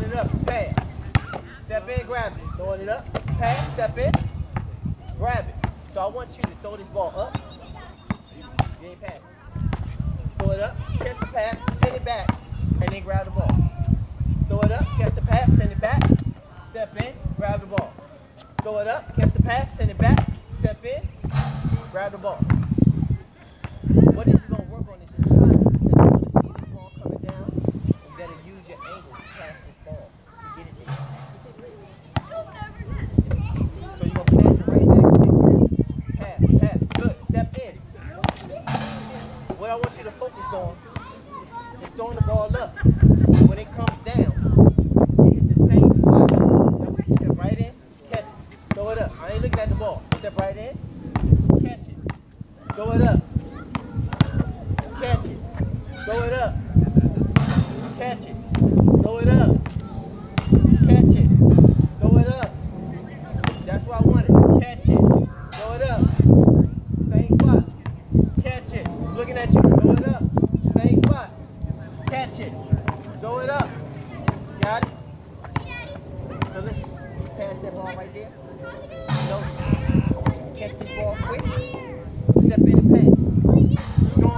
Throwing it up, pass. Step in, grab it. Throwing it up, pass, step in, grab it. So I want you to throw this ball up. You ain't pass. Throw it up, catch the pass, send it back, and then grab the ball. Throw it up, catch the pass, send it back, step in, grab the ball. Throw it up, catch the pass, send it back, step in, grab the ball. What is you gonna work on this entire because you want to see this ball coming down. You gotta use your angle to pass this ball to get it there. So you're gonna pass it right back. Pass, pass. Good. Step in. What I want you to focus on is throwing the ball up. When it comes down, you hit the same spot. Step right in, catch it. Throw it up. I ain't looking at the ball. Step right in, catch it. Throw it up. Catch it. Throw it up. Catch it. Throw it up. Catch it. Throw it up. That's what I wanted. Catch it. Throw it up. Same spot. Catch it. Looking at you. Throw it up. Same spot. Catch it. Throw it up. Got it? So listen. Pass that ball right there. So, catch this ball quick. Step in and pass.